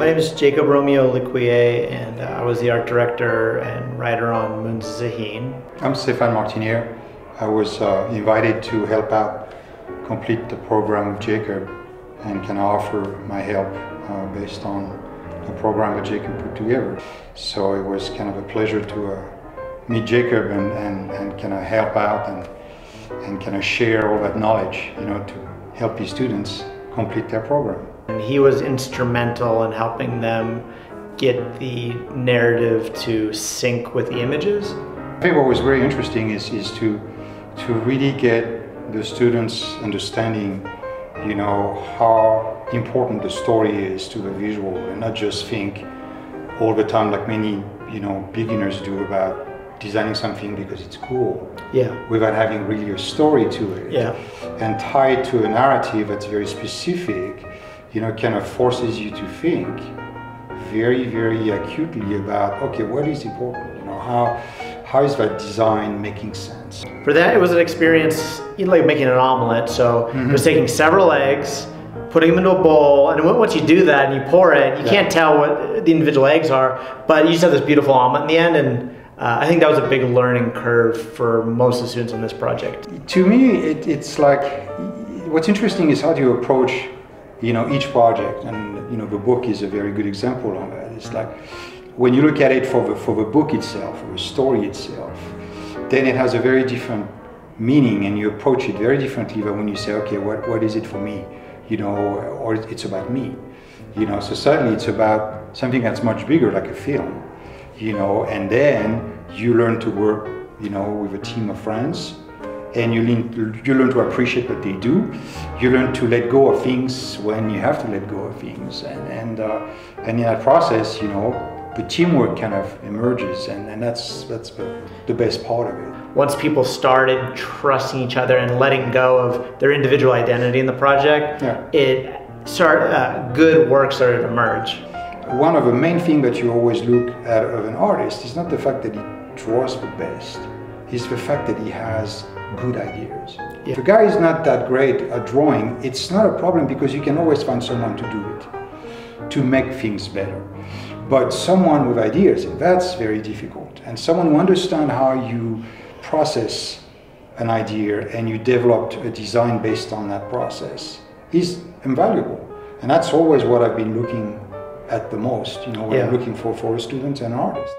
My name is Jacob Romeo Lecuyer, and uh, I was the art director and writer on Moons Zahein. I'm Stephan Martinière. I was uh, invited to help out complete the program with Jacob and can offer my help uh, based on the program that Jacob put together. So it was kind of a pleasure to uh, meet Jacob and, and, and kind of help out and, and kind of share all that knowledge, you know, to help his students complete their program. And he was instrumental in helping them get the narrative to sync with the images. I think what was very interesting is, is to, to really get the students understanding, you know, how important the story is to the visual and not just think all the time like many, you know, beginners do about designing something because it's cool. Yeah. Without having really a story to it. Yeah. And tied to a narrative that's very specific, you know, kind of forces you to think very, very acutely about, okay, what is important? You know, how how is that design making sense? For that, it was an experience you know, like making an omelet. So mm-hmm. it was taking several eggs, putting them into a bowl, and once you do that and you pour it, you yeah. can't tell what the individual eggs are, but you just have this beautiful omelet in the end. And uh, I think that was a big learning curve for most of the students on this project. To me, it, it's like what's interesting is how do you approach you know each project? And you know the book is a very good example of that. It's like when you look at it for the for the book itself or the story itself then it has a very different meaning and you approach it very differently than when you say okay what, what is it for me? You know or it's about me. You know so suddenly it's about something that's much bigger like a film you know and then you learn to work you know with a team of friends and you learn, you learn to appreciate what they do. You learn to let go of things when you have to let go of things, and and uh, and in that process, you know, the teamwork kind of emerges, and, and that's that's the best part of it. Once people started trusting each other and letting go of their individual identity in the project, yeah. it start uh, good work started to emerge. One of the main things that you always look at of an artist is not the fact that he draws the best, it's the fact that he has good ideas. If a guy is not that great at drawing, it's not a problem because you can always find someone to do it, to make things better. But someone with ideas, that's very difficult. And someone who understands how you process an idea and you develop a design based on that process is invaluable. And that's always what I've been looking at the most, you know, yeah. I'm looking for for a student and an artist.